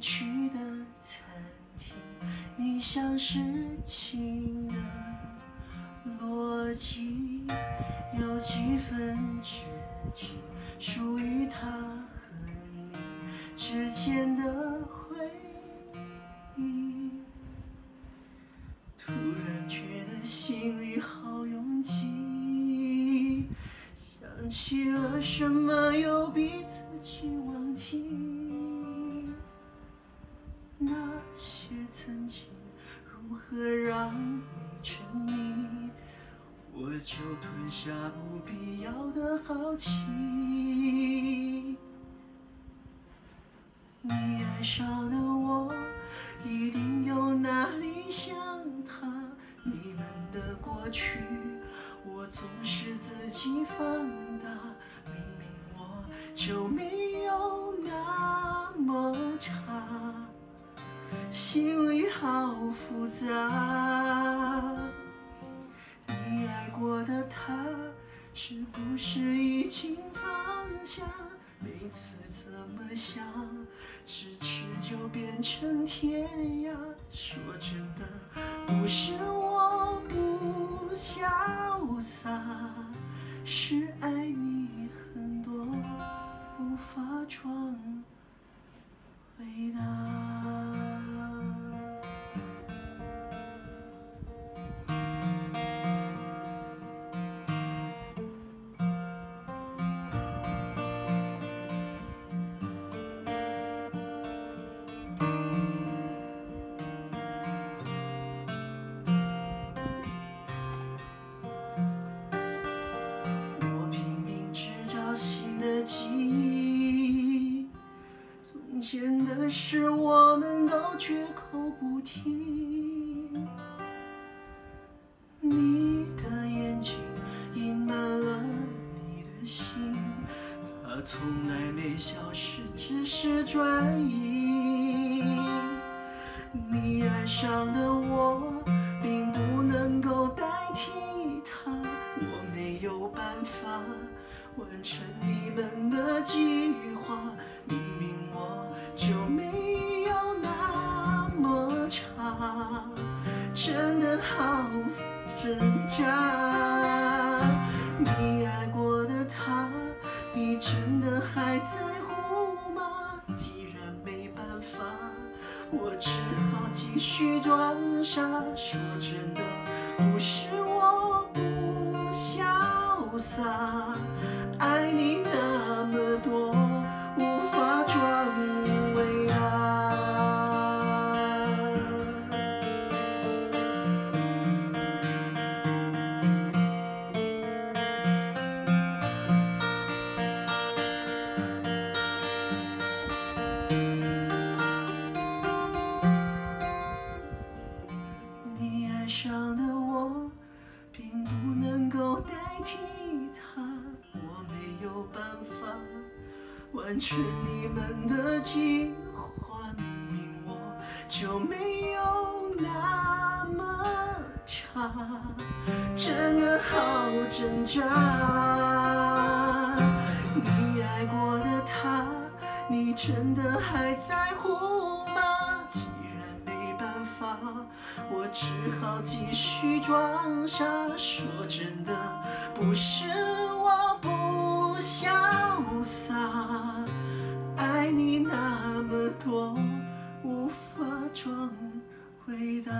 去的餐厅，你像是情的逻辑，有几分知己，属于他和你之间的回忆。突然觉得心里好拥挤，想起了什么又逼自己忘记。吞下不必要的好奇。你爱上了我，一定有哪里像他。你们的过去，我总是自己放大。明明我就没有那么差，心里好复杂。的他，是不是已经放下？每次怎么想，咫尺就变成天涯。说真的，不是我不潇洒，是爱你从来没消失，只是转移。你爱上的我，并不能够代替他，我没有办法完成你们的计划。明明我就没有那么差，真的好挣扎。还在乎吗？既然没办法。我只好继续装傻。说真的，不是完成你们的计划。命我就没有那么差，真的好挣扎。你爱过的他，你真的还在乎吗？既然没办法，我只好继续装傻。说真的，不是我不多，无法装回答。